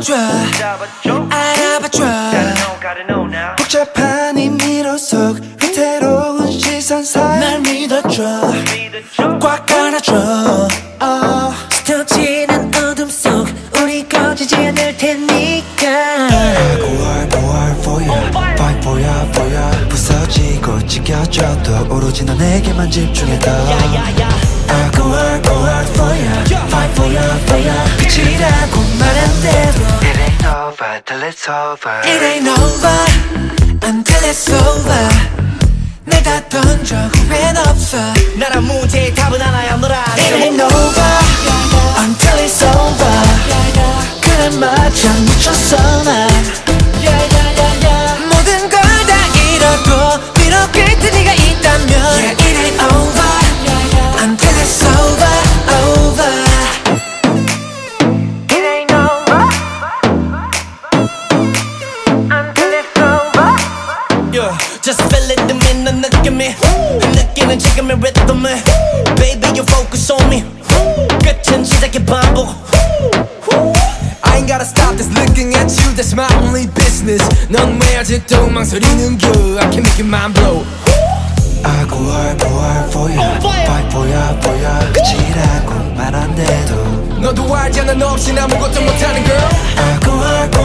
잡아줘. 알아봐줘. 복잡한 이 미로 속 위태로운 시선 사이 날 믿어줘. 꽉 안아줘. 어. 스쳐지는 어둠 속 우리 꺼지지 않을 테니까. 보알 보알 for ya. Fight for ya for ya. 부서지고 찢겨져도 오로지 I go hard go hard for ya. Fight for ya for ya. 끝이라고 말한 대로 It ain't over till it's over It ain't over until it's over 내가 던져 후회는 없어 나란 문제의 답은 하나야 너라 It ain't over until it's over 그래 맞아 미쳤어 난 지금의 rhythm에 Baby, you focus on me 끝은 시작의 반복 I ain't gotta stop this looking at you, that's my only business 넌왜 아직도 망설이는 겨 I can make your mind blow I go hard go hard for ya fight for ya 끝이라고 말안 돼도 너도 알잖아 너 없인 아무것도 못하는 girl I go hard go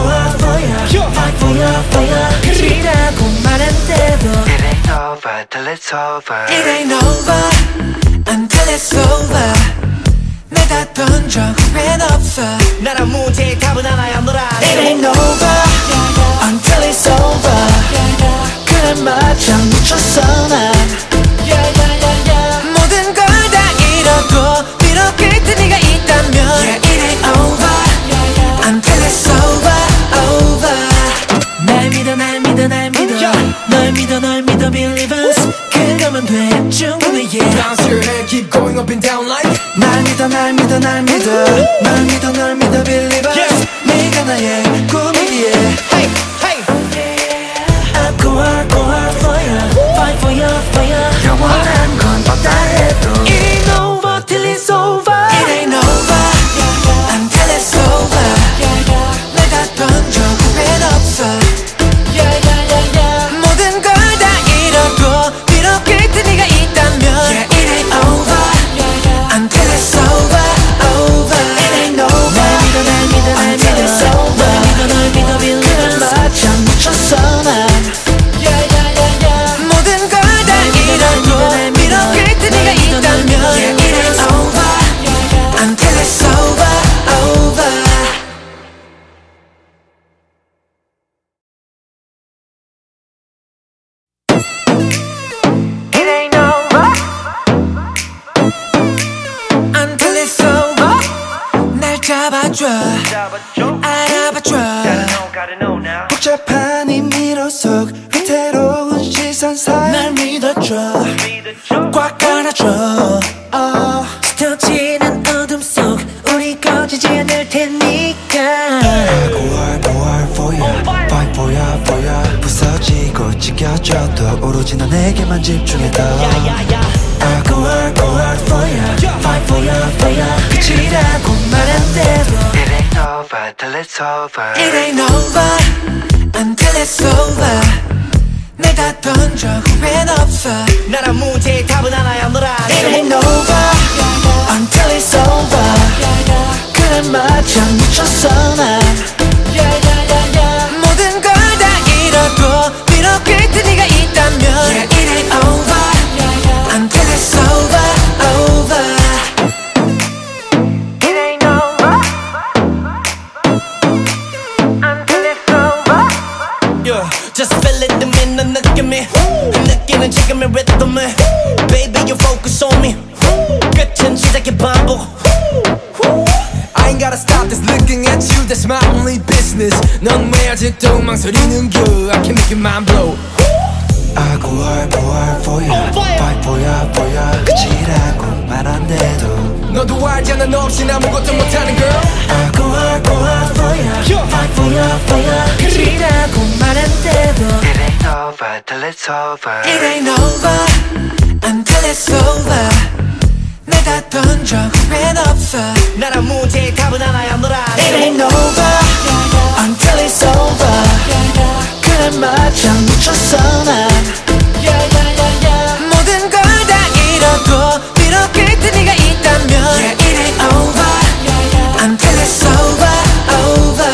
It ain't over 내가 던져 후회는 없어 나란 문제의 답은 하나야 너라 It ain't over till it's over It ain't over until it's over 내가 던져 후회는 없어 나란 문제의 답은 하나야 너라 It ain't over until it's over 그래 맞아 미쳤어 난 아직도 망설이는 겨 I can make your mind blow I go hard go hard for ya fight for ya for ya 끝이라고 말안 돼도 너도 알잖아 너 없인 아무것도 못하는 girl I go hard go hard for ya fight for ya for ya 끝이라고 말한대도 It ain't over till it's over It ain't over until it's over 거기다 던져 난 없어 나란 문제의 답은 하나야 너라 It ain't over until it's over 그래 맞아 미쳤어 난 모든 걸 다 잃어도 이렇게 뜬 네가 있다면 yeah, It ain't over until it's over over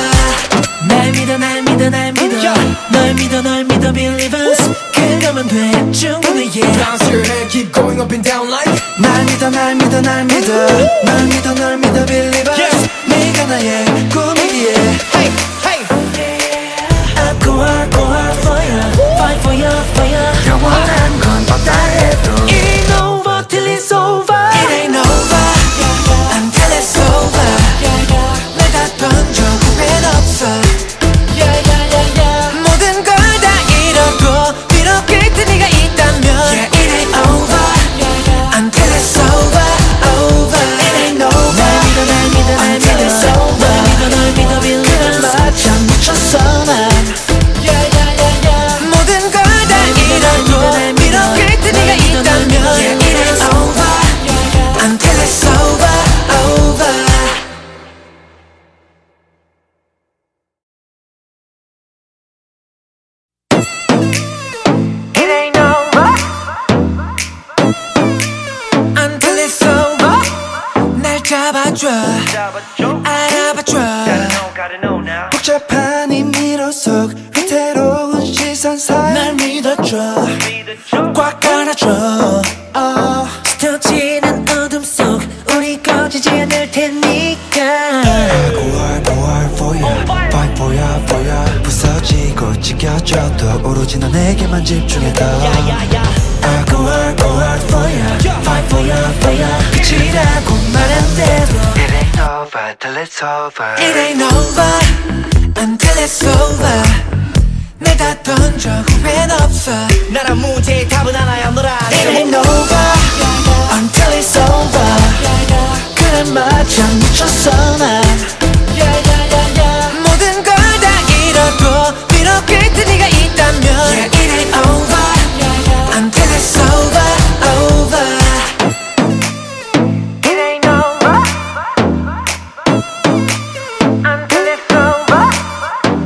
날 믿어 날 믿어 날 믿어 널 믿어 널 믿어 believer 그러면 돼 충분히 yeah Bounce your head, keep going up and down like 날 믿어 날 믿어 날 믿어 널 믿어 널 믿어 believers 네가 나의 꿈이기에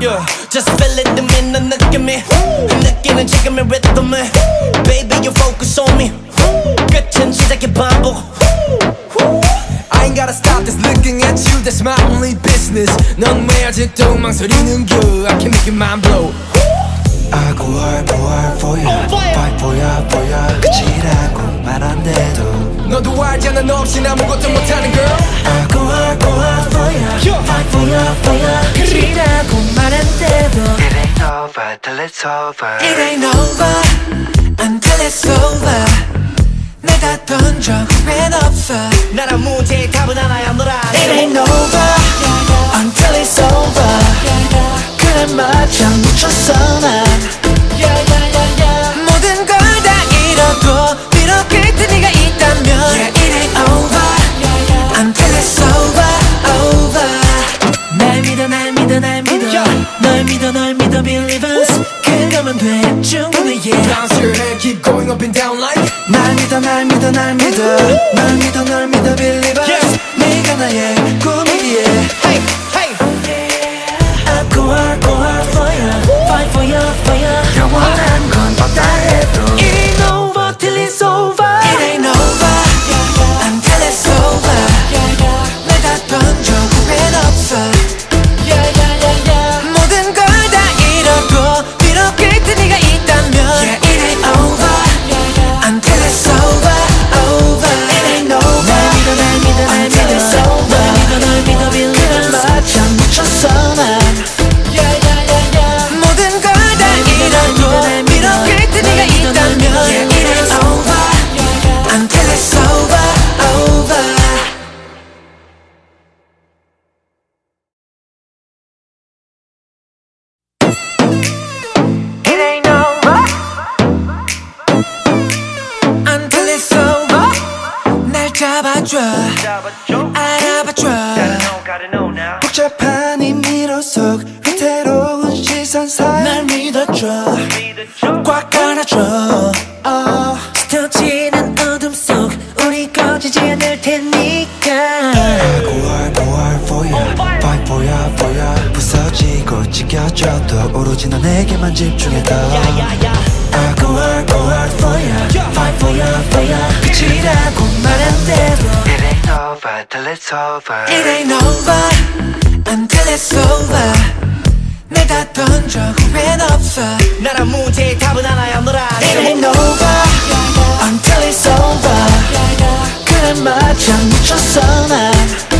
Yeah, just feeling the man, 넌 느낌이 느끼는 지금의 rhythm을 Baby, you focus on me 끝은 시작의 반복 I ain't gotta stop just looking at you That's my only business 넌 왜 아직도 망설이는겨 I can make your mind blow For you Fight for you, for you 끝이라고 말안 해도 너도 알잖아 너 없인 아무것도 못하는 girl I go hard, go hard for you Fight for you, for you 끝이라고 말한대도 It ain't over till it's over It ain't over until it's over 내가 던져 후회는 없어 나란 문제의 답은 하나야 널 알아 It ain't over until it's over 그래 맞춰 미쳤어 난 모든 걸 다 잃어도 비록 그때 네가 있다면 Yeah it ain't over until it's over over 날 믿어 날 믿어 날 믿어 널 믿어 널 믿어 believers 그러면 돼 충분히 yeah Bounce your head, keep going up and down like 날 믿어 날 믿어 날 믿어 널 믿어 널 믿어 believers 네가 나의 꿈이기에 잡아줘. 알아봐줘. 복잡한 이 미로 속 위태로운 시선 사이 날 믿어줘. 꽉 안아줘. 어, 스쳐지는 어둠 속 우리 꺼지지 않을 테니까. Go hard, go hard for you Fight for you, for you 부서지고 찢겨져도 오로지 넌 내게만 go hard go hard for ya Fight for ya for ya 끝이라고 말한 대로 It ain't over till it's over It ain't over until it's over 내가 던져 후회는 없어 나란 문제의 답은 하나야 널 It ain't over until it's over 그래 맞아 미쳤어 난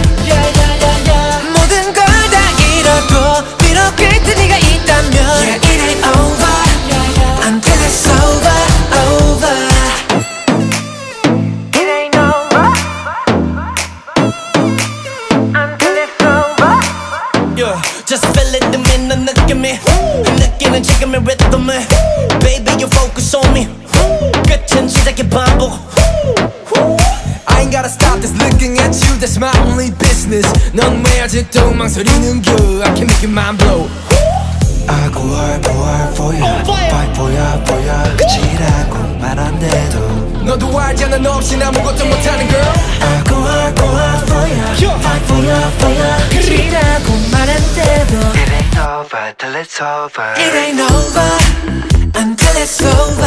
끝은 시작의 반복 I ain't gotta stop this looking at you That's my only business 넌 왜 아직도 망설이는겨 I can make your mind blow I go hard go hard for ya Fight for ya for ya 끝이라고 말 안 돼도 너도 알잖아 너 없인 아무것도 못하는 girl I go hard go hard for ya Fight for ya for ya 끝이라고 말한 대로 It ain't over till it's over It ain't over until it's over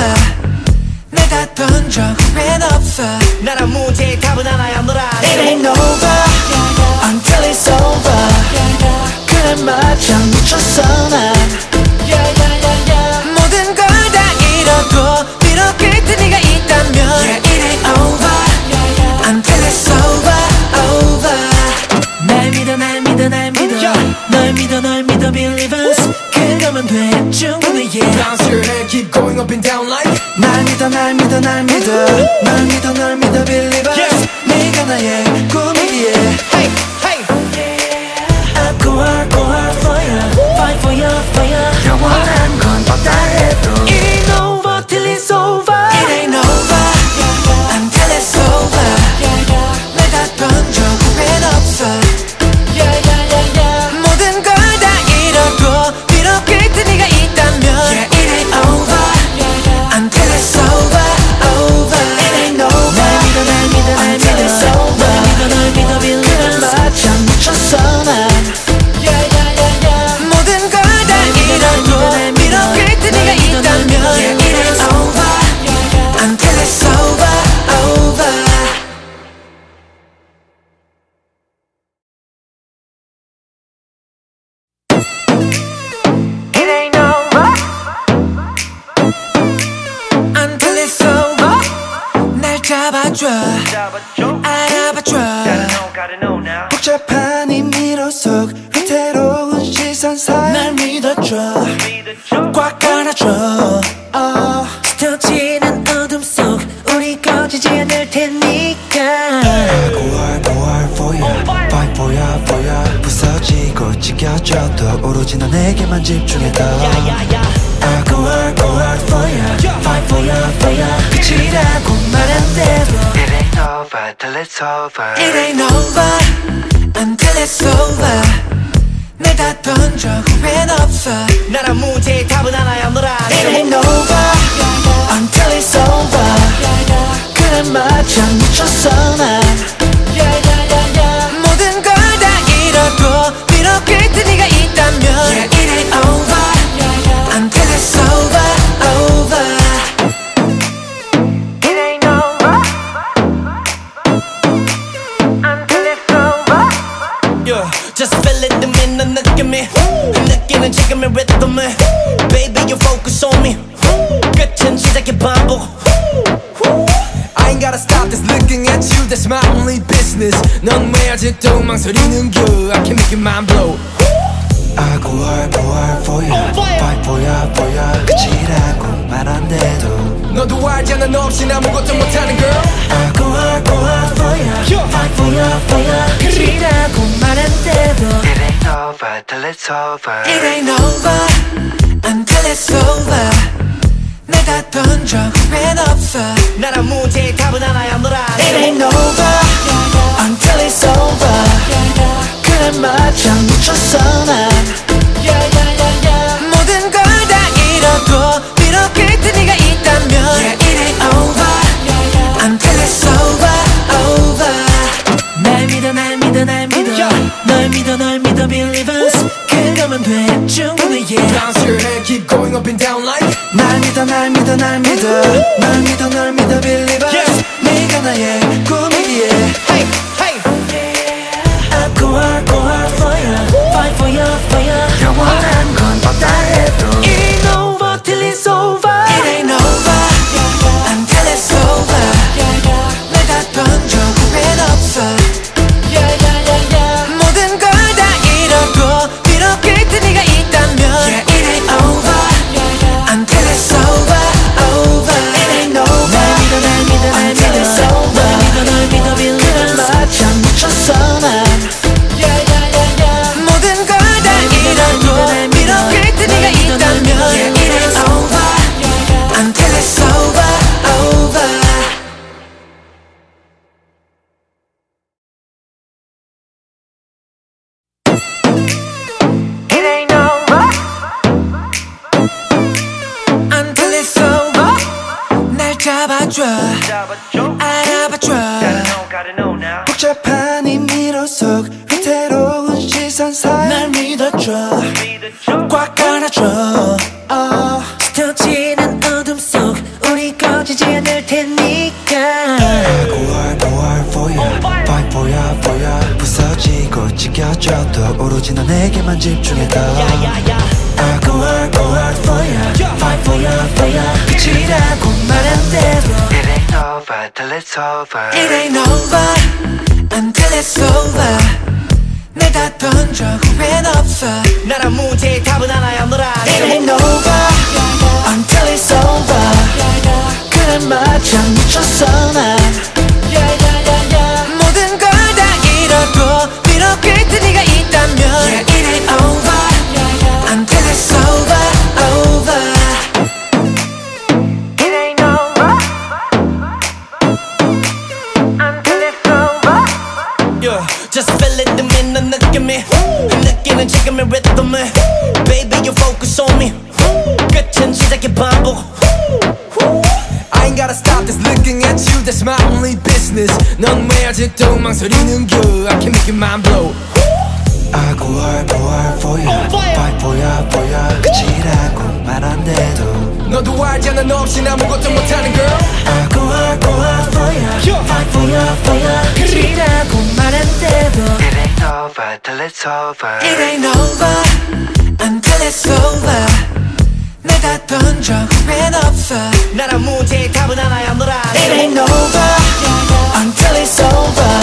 찢겨져도 오로지 너 내게만 집중해도 I go hard go hard for ya Fight for ya for ya 끝이라고 말한 대로 It ain't over till it's over It ain't over until it's over 내가 던져 후회는 없어 나란 문제의 답은 하나야 널 알아 It ain't over until it's over 그래 맞아 미쳤어 난 모든 걸 다 잃어도 지금의 rhythm을 Baby you focus on me 끝은 시작의 반복 I ain't gotta stop this looking at you That's my only business 넌 왜 아직도 망설이는겨 I can make your mind blow I go hard go hard for ya Fight for ya for ya 끝이라고 말 안 돼도 너도 알잖아 너 없인 아무것도 못하는 girl I go hard go hard ya Fight for ya for ya 끝이라고 말한 대로 It ain't over till it's over It ain't over until it's over 내가 던져 후회는 없어 나란 문제의 답은 하나야 널 알아 It ain't over until it's over 그래 맞아 미쳤어 난 모든 걸 다 잃어도 비록 끝에 네가 있다면 Yeah it ain't over until it's over 날 믿어 날 믿어 believers. 그러면 돼 충분해. Yeah Bounce your head keep going up and down like 날 믿어 날 믿어 날 믿어. 날 믿어 날 믿어 believers. 네가 나의 꿈 지금의 rhythm에 Baby, you focus on me 끝은 시작의 반복 I ain't gotta stop this looking at you That's my only business 넌왜 아직도 망설이는 겨 I can make your mind blow I go hard, go hard for you Fight for you, for you 끝이라고 말안 돼도 너도 알잖아 너 없인 아무것도 못하는 girl I go hard, go hard for you Fight for you, for you 끝이라고 말안 돼도 It ain't over till it's over It ain't over until it's over 내가 던져 후회는 없어 나란 문제의 답은 하나야 It 너라니 ain't over until it's over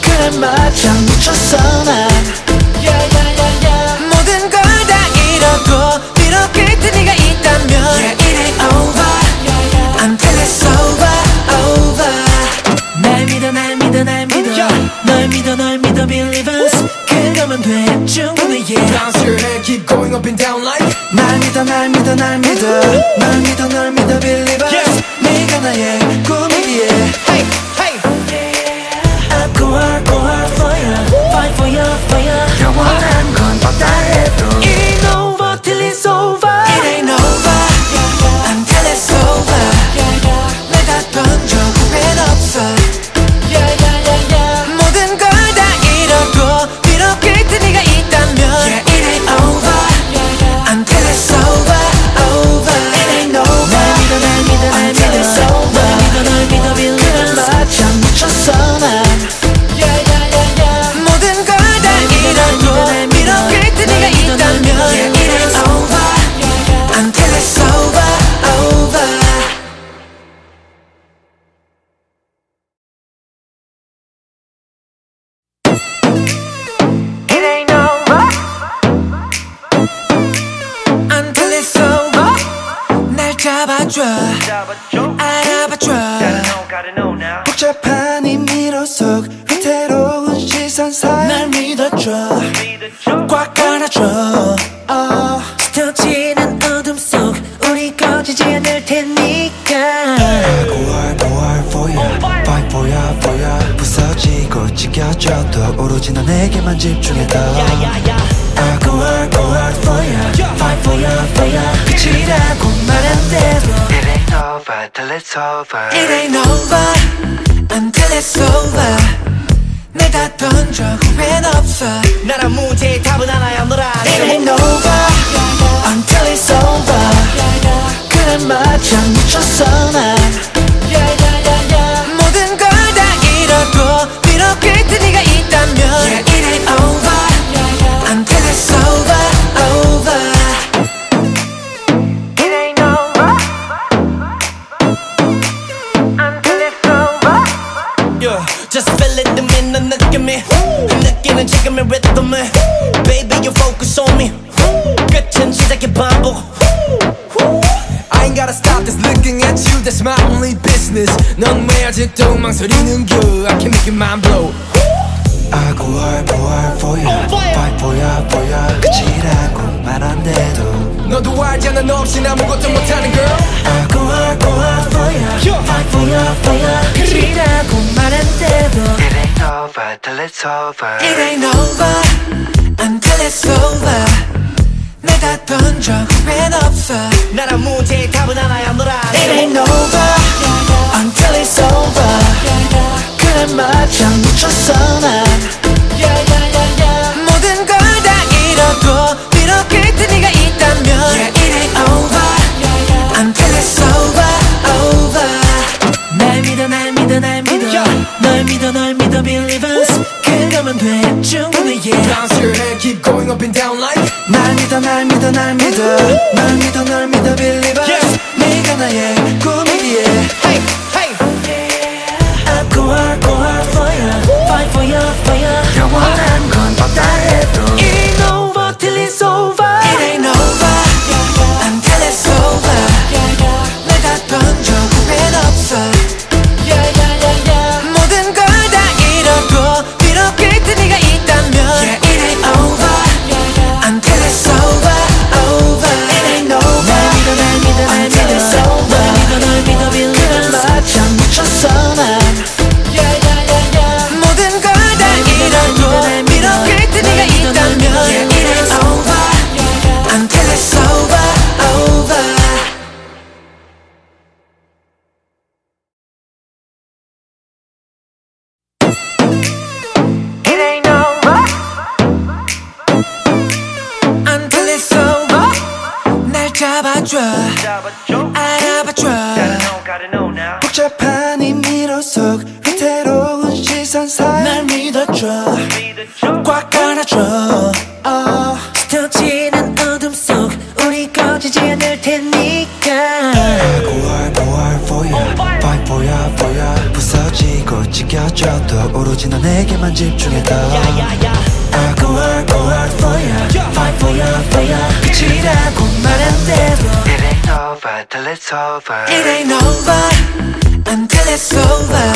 그래 맞아 미쳤어 난 모든 걸 다 잃어도 이렇게 뜬 네가 있다면 Yeah it ain't over until it's over over 날 믿어 날 믿어 날 믿어 널 믿어 널 믿어 believers 그러면 돼 충분해 yeah Bounce your head keep going up and down like 날 믿어 날 믿어 날 믿어 널 믿어 널 믿어 believers 네가 나의 꿈이기에 Hey, hey. I go hard go hard for you Fight for you for you 영원한 건 없다 잡아줘. 알아봐줘. 복잡한 이 미로 속 위태로운 시선 사이 날 믿어줘. 꽉 안아줘. 어. 스쳐지는 어둠 속 우리 꺼지지 않을 테니까. Go hard, go hard for you Fight for you, for you 부서지고 찢겨져도 오로지 너에게만 집중해도 till it's over It ain't over until it's over 내가 던져 후회는 없어 나란 문제의 답은 하나야 너라니 It ain't over until it's over 그래 맞아 미쳤어 난 아직도 망설이는 겨 I can make your mind blow I go hard, go hard for you Fight for you, for you 끝이라고 말안 돼도 너도 알잖아 너 없인 아무것도 못하는 girl I go hard, go hard for you Fight for you, for you 끝이라고 말안 돼도 It ain't over till it's over It ain't over Until it's over 내가 던져 후회는 없어 나란 문제의 답은 하나야 너라 It ain't over Until it's over 그래 맞아 미쳤어 난 모든 걸 다 잃어도 이렇게 뜬 네가 있다면 Yeah it ain't over Until it's over over 날 믿어 날 믿어 날 믿어 널 믿어 널 믿어 believers 그거면 돼 충분히 yeah Bounce your head keep going up and down like 날 믿어 날 믿어 날 믿어. 널 믿어 널 믿어 believers. 네가 나의 잡아줘 알아봐줘 복잡한 이 미로 속 위태로운 시선 사이 날 믿어줘 꽉 안아줘 어, 스쳐지는 어둠 속 우리 꺼지지 않을 테니까 I go hard, go hard for you Fight for you, for you 부서지고 찢겨져도 오로지 너에게만 집중해도 I go hard, go hard for you Fight for you, for you 끝이라 till it's over It ain't over Until it's over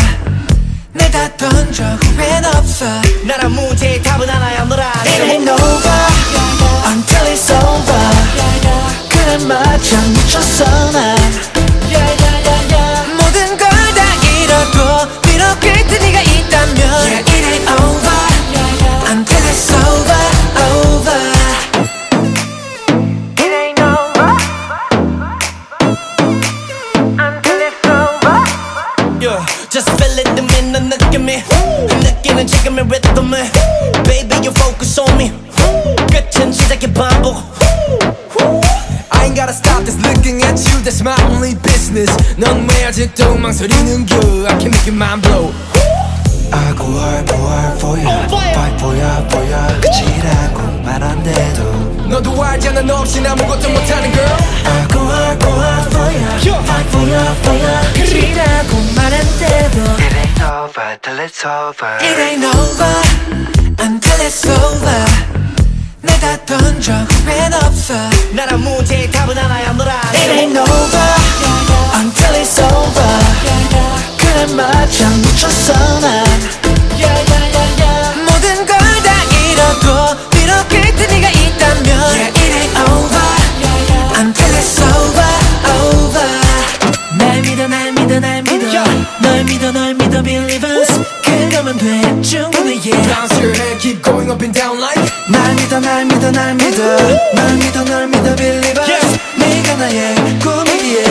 내가 던져 후회는 없어 나란 문제의 답은 하나야 너라 It ain't over Until it's over 그래 맞아 미쳤어 난 my only business 넌왜 아직도 망설이는 겨 I can make your mind blow I go hard, go hard for you Fight for you, for you 끝이라고 말안 돼도 너도 알잖아 너 없인 아무것도 못하는 girl I go hard, go hard for you Fight for you, for you 끝이라고 말안 돼도 It ain't over till it's over It ain't over Until it's over 던져 후회는 없어 나란 문제의 답은 하나야 너라 It ain't over Until it's over 그래 맞아 미쳤어 난 모든 걸 다 잃어도 이렇게 뜬 네가 있다면 Yeah it ain't over Until it's over over 날 믿어 날 믿어 날 믿어 널 믿어 널 믿어 believers 그거면 돼 충분히 yeah Bounce your head keep going up and down like 날 믿어 날 믿어 날 믿어. 널 믿어 널 믿어 believers. 네가 나의 꿈이기에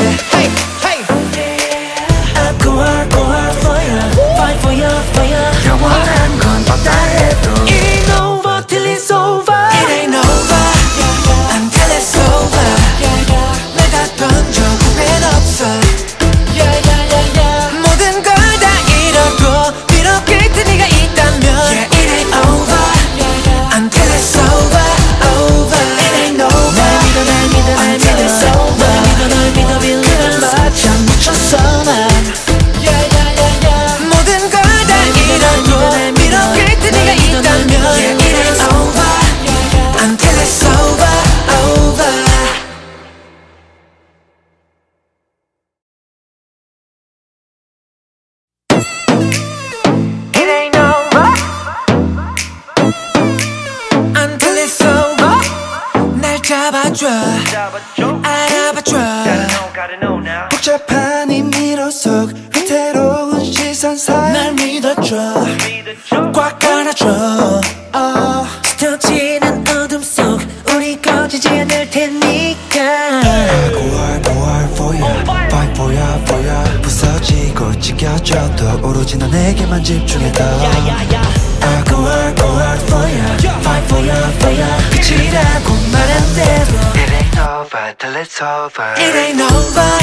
집중해도 I go hard go hard for you fight for you for you 끝이라고 말한 대로 It ain't over till it's over It ain't over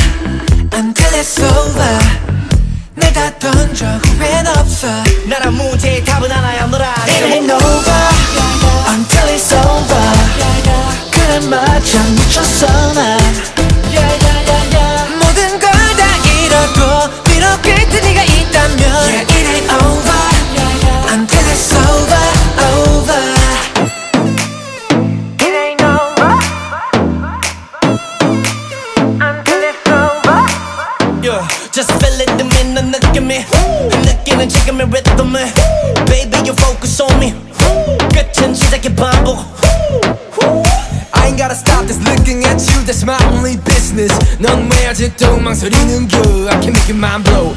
아직도 망설이는겨 I can make your mind blow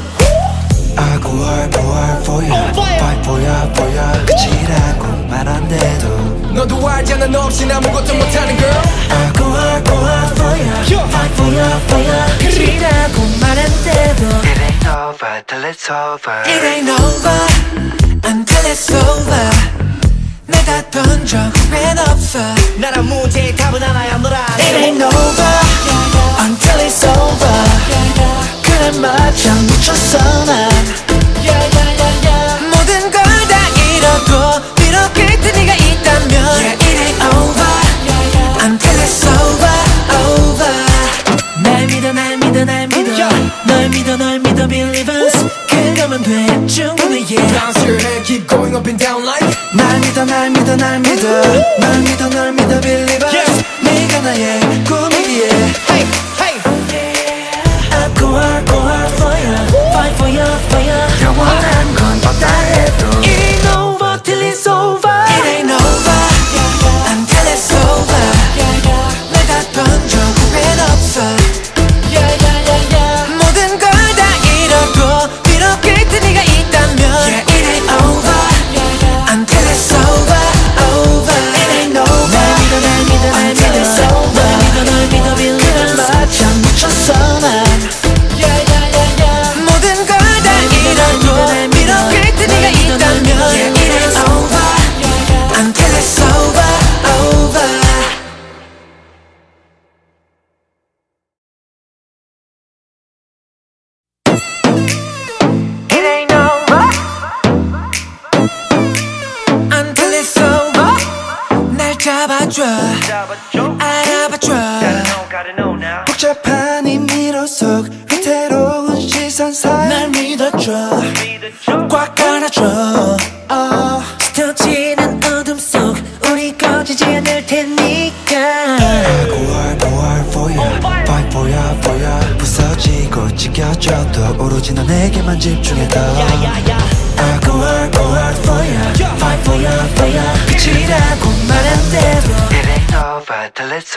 I go hard go hard for you fight for you for you 끝이라고 말안 돼도 너도 알잖아 너 없인 아무것도 못하는 girl I go hard go hard for you fight for you for you 끝이라고 말한 대로 It ain't over till it's over It ain't over until it's over 내가 던져 후회는 없어. 나란 문제의 답은 하나야 널 알아 It ain't over. Until it's over. 그래 맞아. 미쳤어 난 모든 걸 다 잃어도 비록 끝에 네가 있다면 Yeah it ain't over. Until it's over over. 날 믿어 날 믿어 날 믿어. 널 믿어 널 믿어 believers 그거면 돼 충분해 yeah Bounce your head keep going up and down like 날 믿어 날 믿어 날 믿어 널 믿어 널 믿어 believers 네가 나의 꿈이기에 Hey, hey I go hard go hard for you Fight for you for you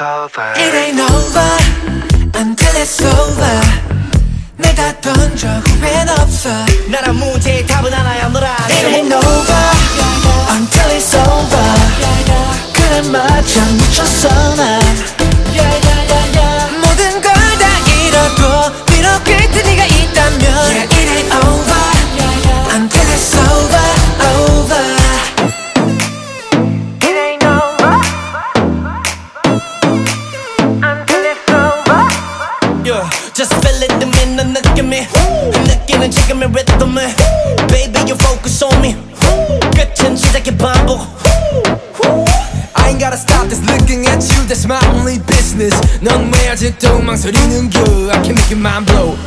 Over till it's over It ain't 아직도 망설이는겨 I can make your mind blow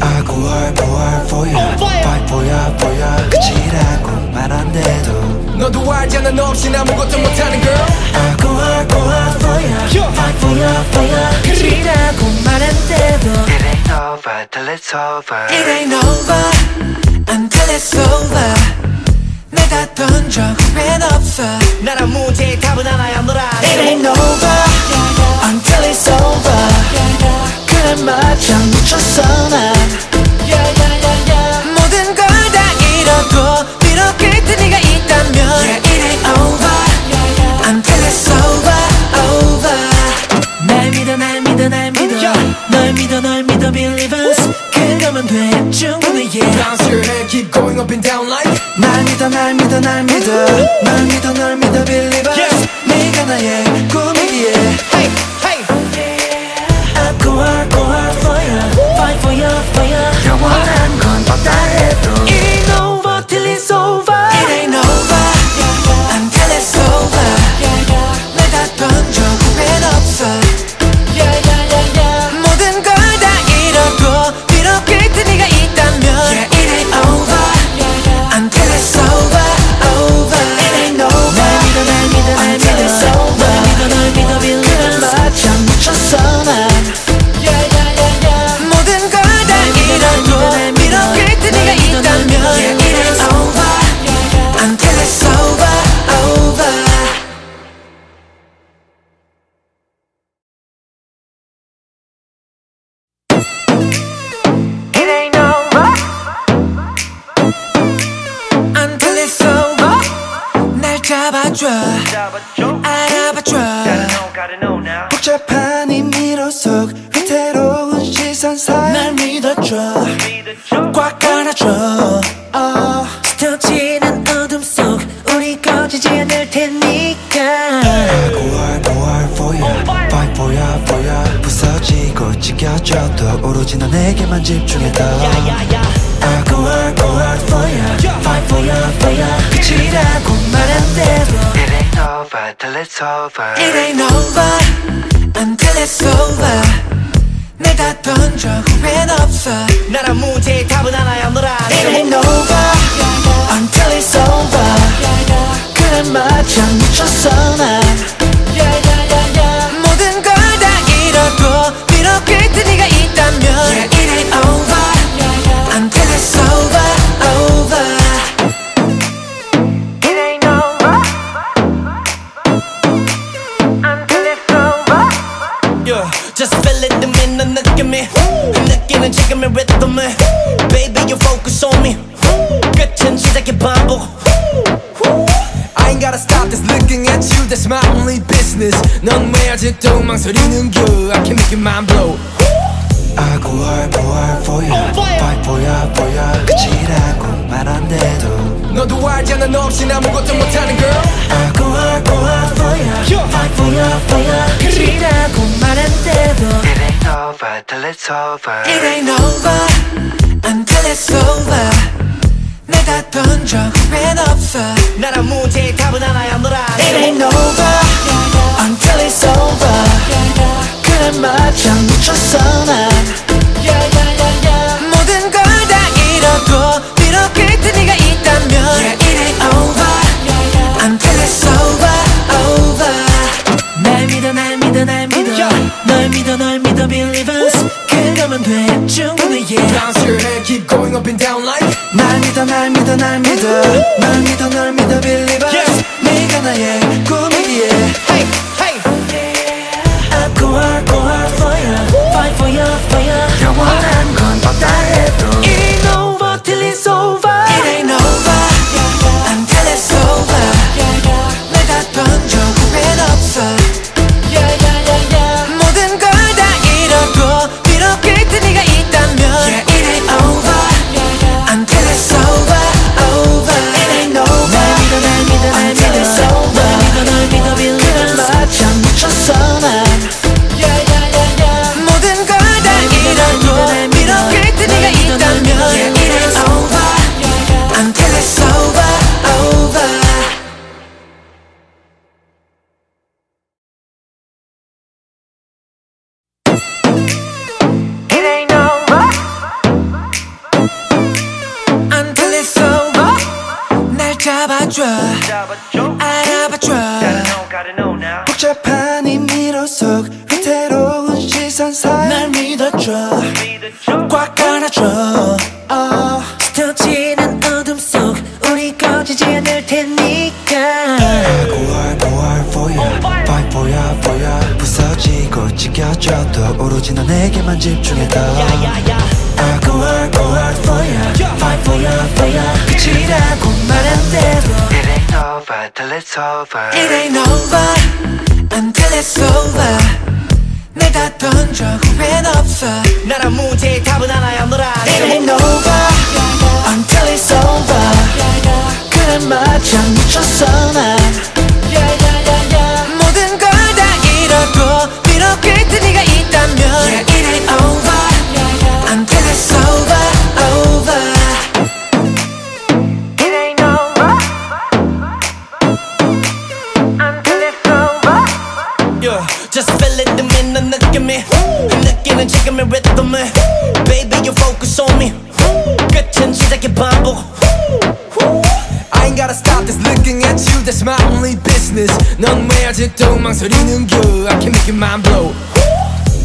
I go hard go hard for you fight for you for you 끝이라고 말 안 돼도 너도 알잖아 너 없인 아무것도 못하는 girl I go hard go hard for you fight for you for you 끝이라고 말한 대로 It ain't over till it's over It ain't over until it's over 내다 던져 후회는 없어. 나란 문제의 답은 하나야 너라. It ain't over until it's over. 그래 맞아 미쳤어 난 모든 걸 다 잃어도 이렇게 뜬 네가 있다면 Yeah it ain't over until it's over over. 날 믿어 날 믿어 날 믿어. 널 믿어 널 믿어 believe us 그러면 돼 충분해 yeah Bounce your head, keep going up and down like 날 믿어 날 믿어 날 믿어 널 믿어 널 믿어 believe us 네가 나의 꿈이기에 Hey, hey I go hard go hard for you Fight for you for you 영원한 건 없다 꽉 안아줘 어, 스쳐지는 어둠 속 우리 꺼지지 않을 테니까 ya Fight for ya, for ya 부서지고 찢겨져도 오로지 hard, go hard for ya Fight for ya, for ya 끝이라고 말한 대로 It ain't over till it's over It ain't over until it's over 내가 던져 후회는 없어. 나란 문제의 답은 하나야 너라. It ain't over until it's over. 그래 맞아 미쳤어 난 아직도 망설이는 겨 I can make your mind blow I go hard, go hard for ya Fight for ya, for ya 끝이라고 말 안 돼도 너도 알잖아 너 없인 아무것도 못하는 girl I go hard go hard for ya Fight for ya for ya 끝이라고 말한대도 It ain't over till it's over It ain't over until it's over 던져 후회는 없어. 나란 문제의 답은 하나야 너라 It ain't over. Until it's over. 그래 맞아 미쳤어 난 모든 걸 다 잃어도 이렇게 뜬 네가 있다면 Yeah it ain't over. Until it's over. Over. 날 믿어 날 믿어 날 믿어. 널 믿어 널 믿어 believe us 그러면 돼 충분해 yeah Bounce your head keep going up and down like 날 믿어 날 믿어 날 믿어 널 믿어 널 믿어 believe us 네가 나의 꿈이기에 Hey, hey I go hard go hard for ya Fight for ya for ya 영원한 건 없다 내게만 집중해봐 I'll go hard, go hard for ya Fight for ya, for ya 끝이라고 말한 대로 It ain't over till it's over It ain't over until it's over 내가 던져 후엔 없어 나란 문제의 답은 하나야 너라 It ain't over until it's over 그래 맞아 미쳤어 나 your mind blow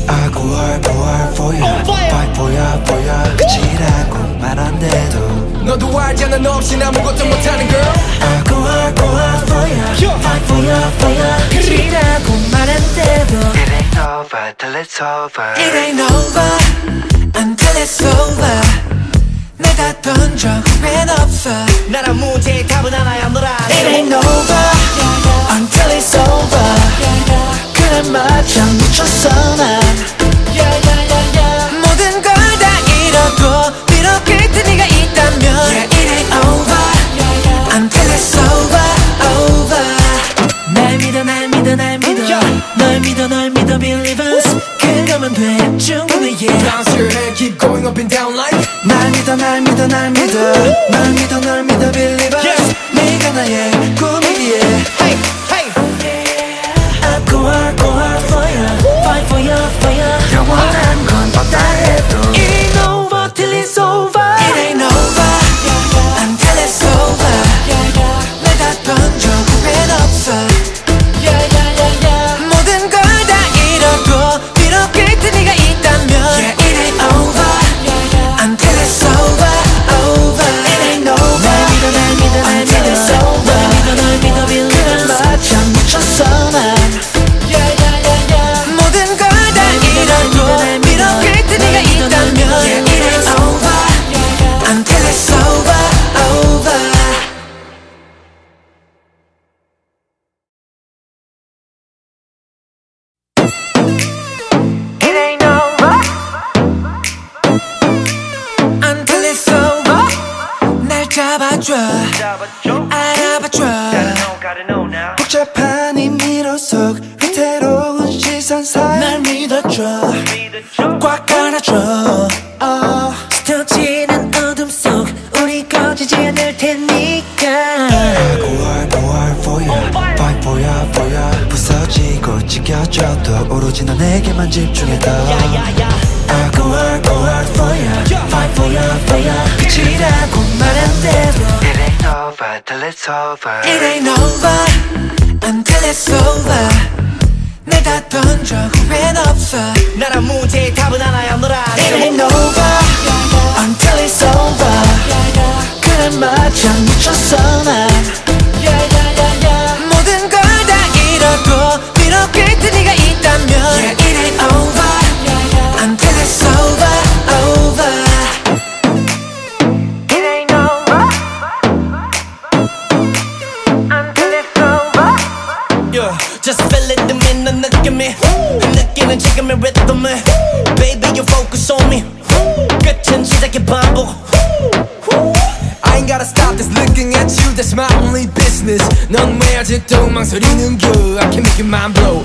I go hard, go hard for you Fight for you, for you 끝이라고 말안 돼도 너도 알잖아 너 없인 아무것도 못하는 girl I go hard, go hard for you Fight for you, for you 끝이라고 말한 대로 It ain't over till it's over 오로지 너에게만 집중해도 I go hard, go hard for you Fight for you, for you 끝이라고 말한 대로 It ain't over till it's over It ain't over until it's over 내가 던져 후회는 없어 나란 문제의 답은 하나야 너라 It ain't over until it's over 그래 맞아 미쳤어 난 지금의 rhythm에 Baby you focus on me 끝은 시작의 반복 I ain't gotta stop this looking at you That's my only business 넌왜 아직도 망설이는 겨 I can make your mind blow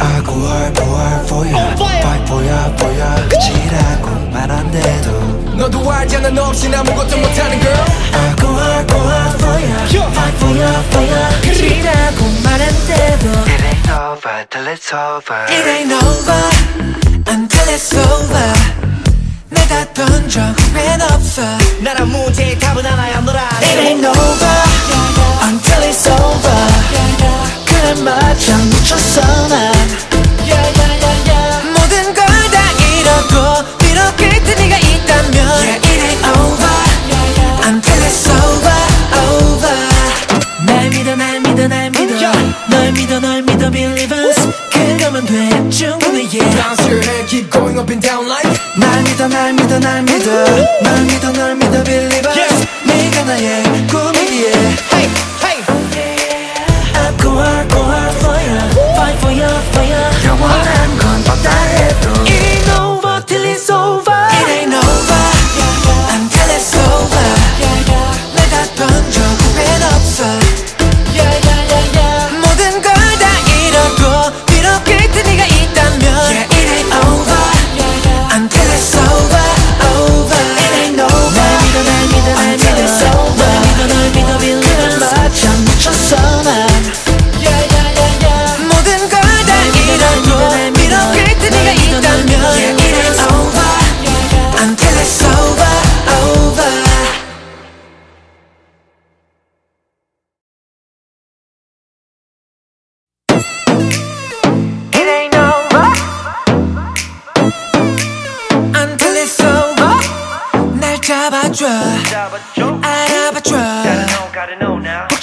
I go hard, go hard for you Fight for you, for you 끝이라고 말안 돼도 너도 알잖아 너 없인 아무것도 못하는 girl I go hard, go hard for you Fight for you, for you 끝이라고 말한 대로 It ain't over till it's over It ain't over until it's over 내가 던져 후회는 없어 나란 문제의 답은 하나야 너라 It ain't over until it's over 그래 맞아 미쳤어 난 모든 걸 다 잃어도 이렇게 뜬 네가 있다면 Yeah it ain't over until it's over 날 믿어 날 믿어 believers. us 돼 충분해 yeah Bounce your head keep going up and down like 날 믿어 날 믿어 날 믿어. 날 믿어 날 믿어 believers. 네가 나의 꿈이기에. Hey hey. I'm go hard go hard for ya. Fight for ya for ya.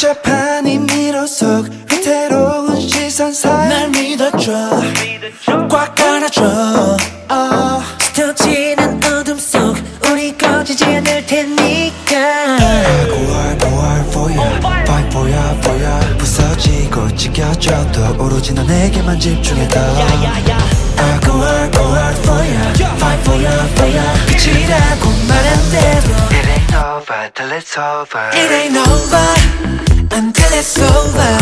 복잡한 이 미로 속 위태로운 시선 사이 날 믿어줘 꽉 안아줘 어, 스쳐지는 어둠 속 우리 꺼지지 않을 테니까 고할 고할 for you fight for you for you 부서지고 찢겨져도 오로지 너에게만 집중해도 I go hard go hard for you fight for you for you 끝이라고 말한 대로 It ain't over till it's over It ain't over until it's over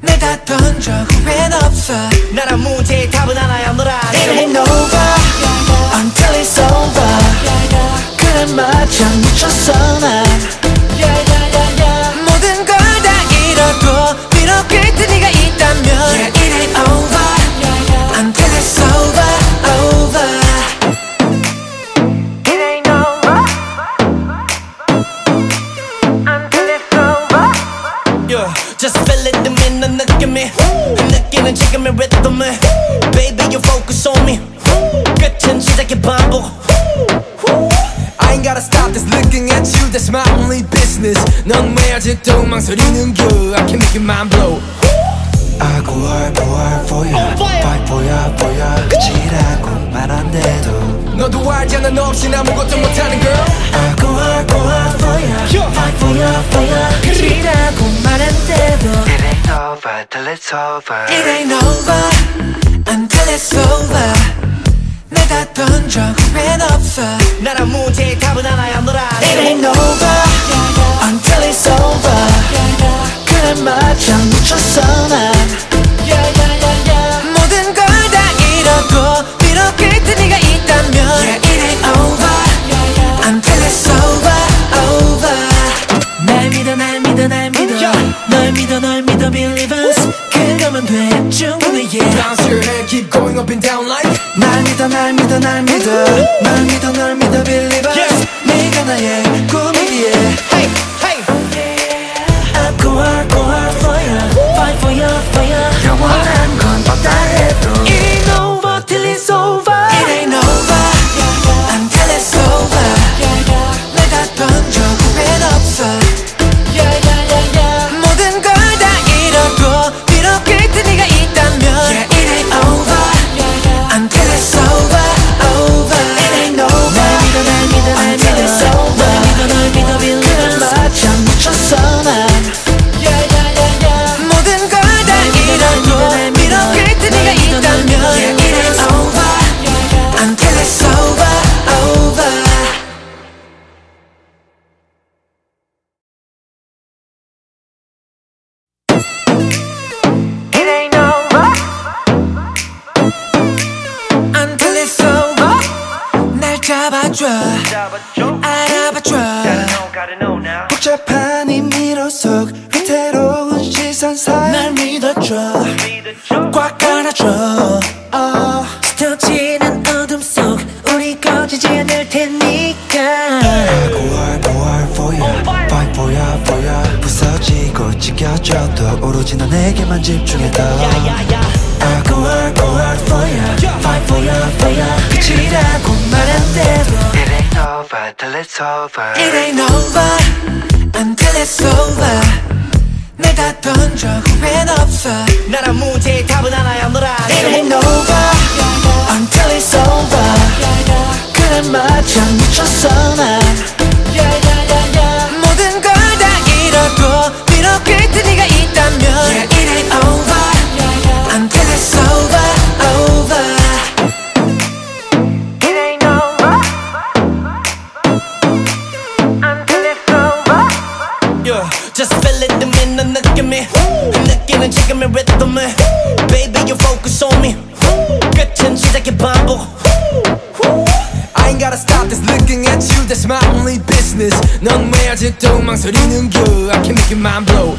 내가 던져 후회는 없어 나란 문제의 답은 하나야 널 It ain't over until it's over 그래 맞아 미쳤어 난 망설이는 겨 I can make your mind blow I go hard go hard for you fight for you 끝이라고 말안 돼도 너도 알잖아 너 없인 아무것도 못하는 girl I go hard go hard for you fight for you 끝이라고 말한 대로 It ain't over till it's over It ain't over until it's over 내가 던져 후회는 없어 나란 문제의 답은 하나야 널 알아 It ain't over until it's over 그래 맞아 미쳤어 난 모든 걸 다 잃어도 비록 끝에 네가 있다면 Yeah it ain't over until it's over over 날 믿어 날 믿어 날 믿어 널 믿어 널 믿어 believe us 그거면 돼 충분해 yeah Bounce your head keep going up and down like 날 믿어 날 믿어 날 믿어 널 믿어 널 믿어 맞 망설이는 겨 I can make your mind blow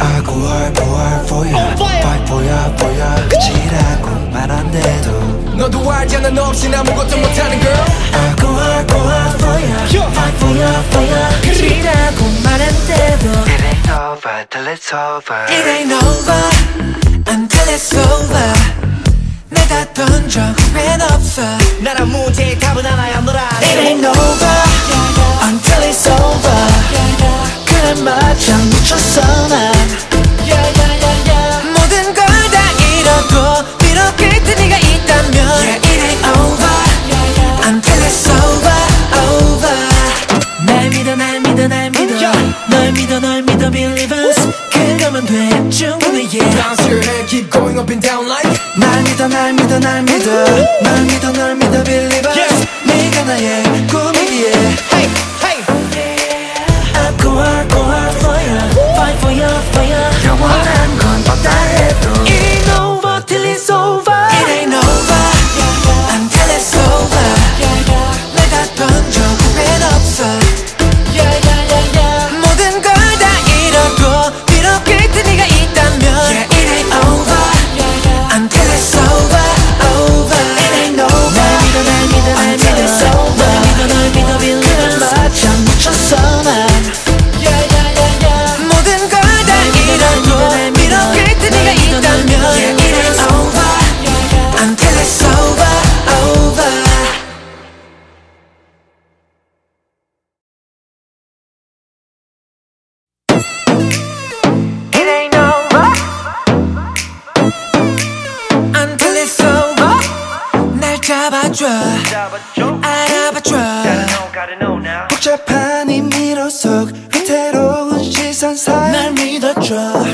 I go hard go hard for you fight for you for you 끝이라고 말 안 돼도 너도 알잖아 너 없인 아무것도 못하는 girl I go hard go hard for you fight for you for you 끝이라고 말한 대로 It ain't over till it's over It ain't over 잡아줘 알아봐줘 복잡한 이 미로 속 위태로운 시선 사이 날 믿어줘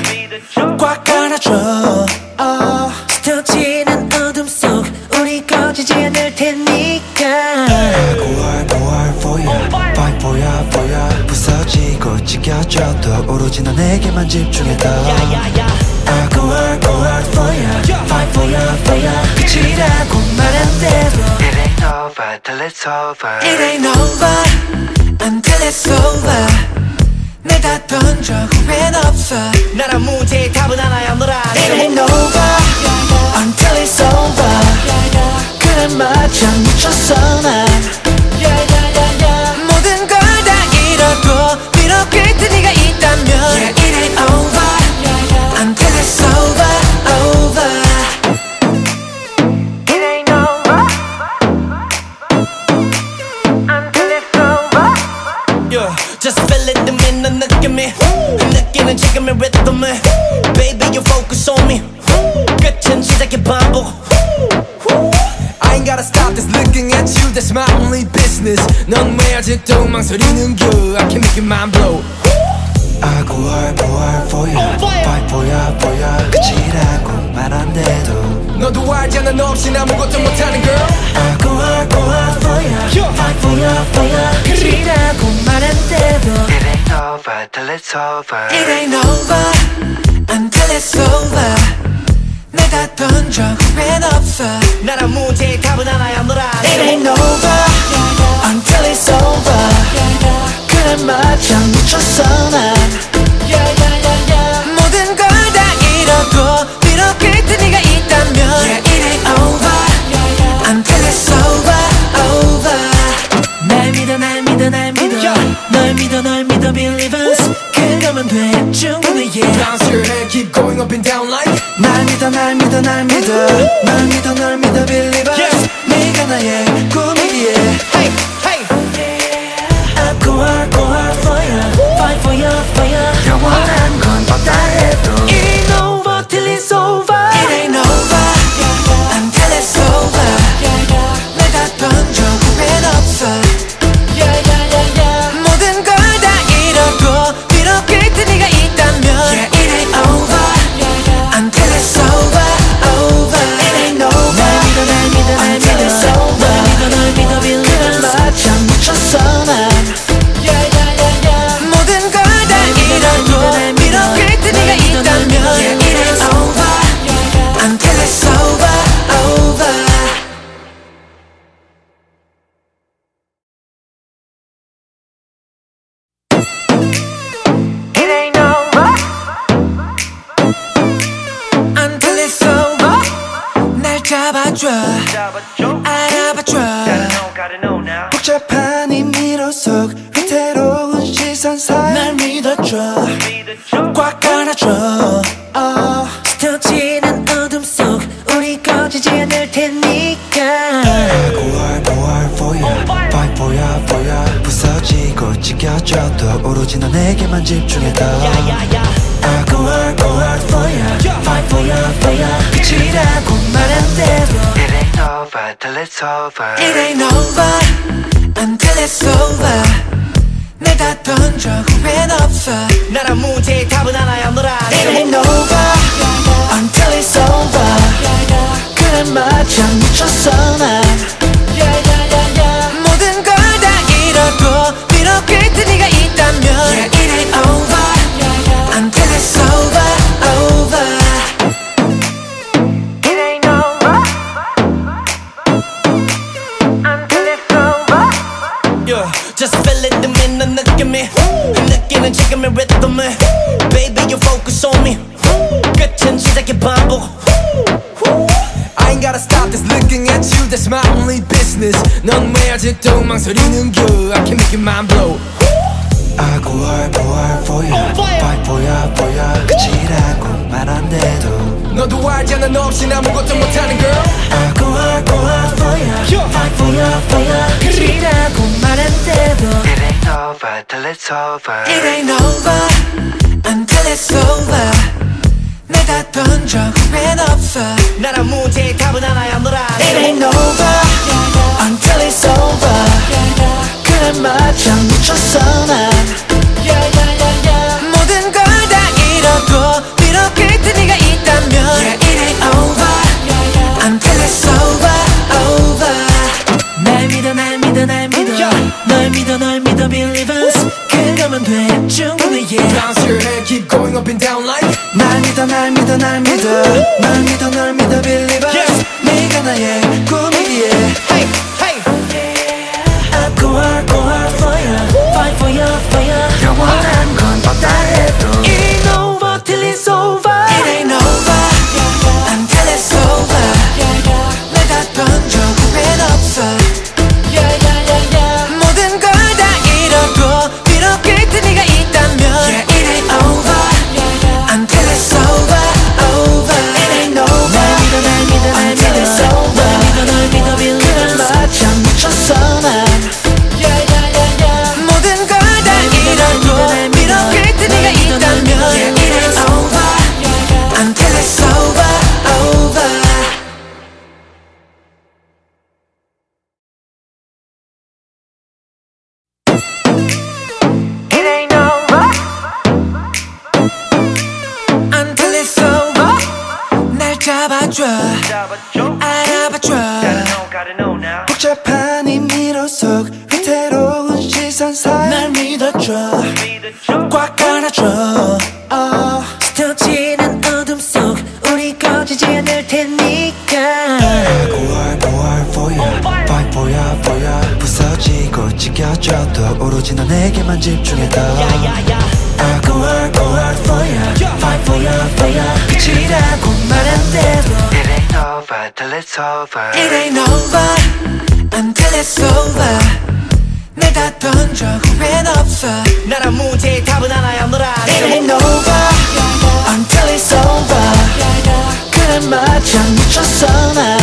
꽉 안아줘 어, 스쳐지는 어둠 속 우리 꺼지지 않을 테니까 Go hard, go hard for ya Fight for ya, for ya 부서지고 찢겨져도 오로지 너에게만 집중해도 I go hard, go hard for ya Fight for ya, for ya till it's over It ain't over until it's over 내가 던져 후회는 없어 나란 문제의 답은 하나야 너라 It ain't over until it's over 그래 맞아 미쳤어 난 That's my only business 넌 왜 아직도 망설이는 겨 I can make your mind blow I go hard, go hard for ya Fight for ya, for ya 끝이라고 말 안 돼도 너도 알잖아 너 없인 아무것도 못하는 girl I go hard go hard for ya Fight for ya for ya 끝이라고 말한대도 It ain't over till it's over It ain't over until it's over 내가 던져 후회는 없어 나란 문제의 답은 하나야 너라 It ain't over until it's over 그래 맞아 미쳤어 난 모든 걸 다 잃어도 이렇게 뜬 네가 있다면 Yeah it ain't over until it's over over 날 믿어 날 믿어 날 믿어 널 믿어 널 믿어 believe us 그러면 돼 충분해 yeah Bounce your head keep going up and down like 날 믿어 날 믿어. 날 믿어 널 믿어 believe us 네가 나의 잡아줘 알아봐줘 Gotta know now 복잡한 이 미로 속 위태로운 시선 사이 날 믿어줘 꽉 안아줘 어, 스쳐지는 어둠 속 우리 꺼지지 않을 테니까 I go hard for ya Fight for ya for ya 부서지고 찢겨져도 오로지 너에게만 집중해도 I go hard go hard for ya Fight for ya for ya 끝이라고 말한 대로 It ain't over till it's over It ain't over until it's over 내가 던져 후회는 없어 나란 문제의 답은 하나야 널 It ain't over until it's over 그래 맞아 미쳤어 난 넌왜 아직도 망설이는 겨 I can make your mind blow I go hard go hard for ya Fight for ya for ya 끝이라고 말안 돼도 너도 알잖아 너 없인 아무것도 못하는 girl I go hard go hard for ya Fight for ya for ya 끝이라고 말한 대로 It ain't over till it's over It ain't over until it's over 내가 던져 후회는 없어. 나란 문제의 답은 하나야 널 알아. It ain't over. Until it's over. 그래 맞아 미쳤어 난 it's over. 내가 던져. 후회는 없어. 나란 문제의 답은 하나야 널 알아 It ain't over until it's over. 그래 맞아 미쳤어 난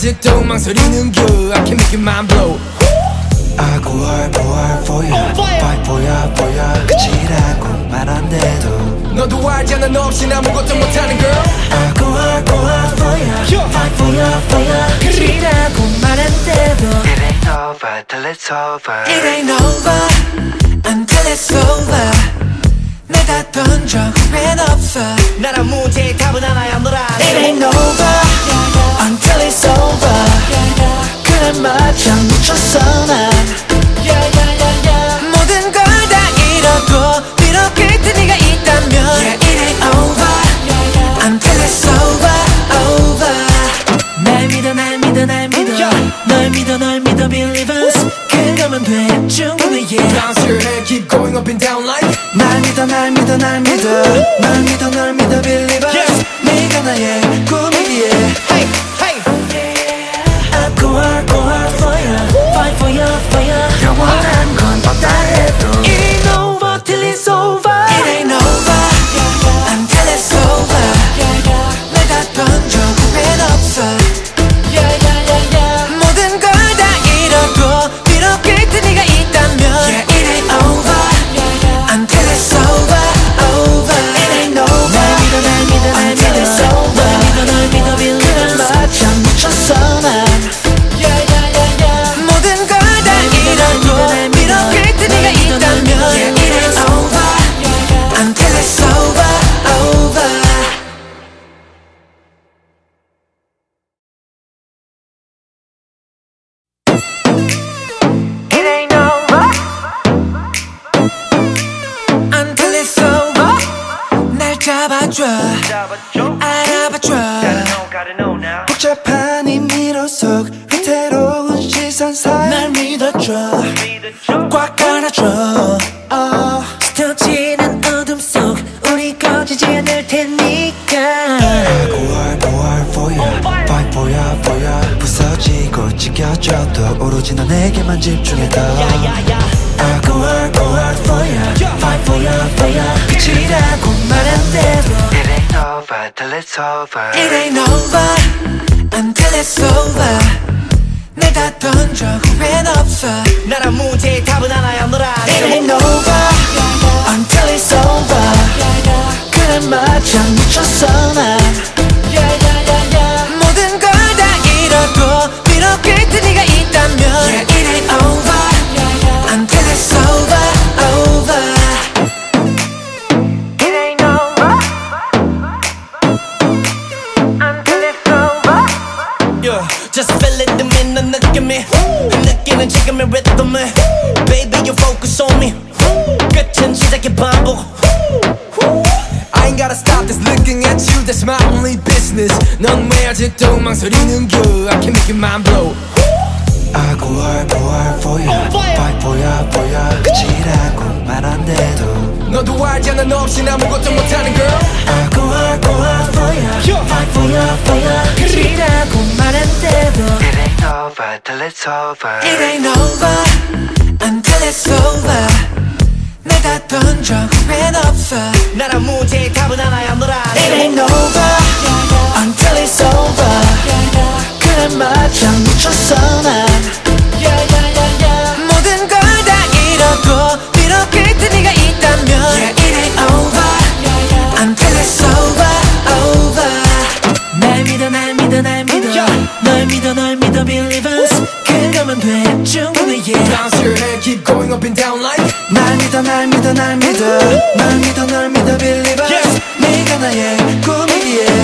아직도 망설이는 겨 I can make your mind blow I go hard go hard for ya Fight for ya for ya 끝이라고 말안 돼도 너도 알잖아 너 없인 아무것도 못하는 girl I go hard go hard for ya Fight for ya for ya 끝이라고 말한 대로 It ain't over till it's over It ain't over until it's over 내가 던져 후회는 없어 나란 문제의 답은 하나야 널 알아 It ain't over till it's over yeah, yeah. 그래 맞아 미쳤어 난 yeah, 모든 걸 다 잃어도 이렇게 뜬 네가 있다면 yeah, It ain't over until it's over over 날 믿어 날 믿어 날 믿어 널 믿어 널 믿어 believers 그러면 돼 충분해 yeah. Bounce your head keep going up and down like 날 믿어 날 믿어 날 믿어 널 믿어 널 믿어 believers 네가 나의 꿈이기에 Sometimes it's over It ain't over 끝은 시작의 반복 I ain't gotta stop this looking at you That's my only business 넌 왜 아직도 망설이는 겨 I can make your mind blow I go hard go hard for you Fight for you for you 끝이라고 말 안 돼도 너도 알잖아 너 없인 아무것도 못하는 girl I go hard go hard for you Fight for you for you 끝이라고 말한대도 It ain't over till it's over It ain't over until it's over 내가 던져 후회는 없어. 나란 문제의 답은 하나야 널 알아 It ain't over. Until it's over. 그래 맞아. 미쳤어 난 모든 걸 다 잃어도 이렇게 뜬 네가 있다면. Yeah it ain't over. Until it's over. Over. 날 믿어 날 믿어 날 믿어. 널 믿어 널 믿어 believers 하면 돼 쭉, yeah Bounce your head, keep going up and down like 날 믿어, 날 믿어, 날 믿어. 날 믿어, 널 믿어, believers. Yeah. 네가 나의 꿈이기에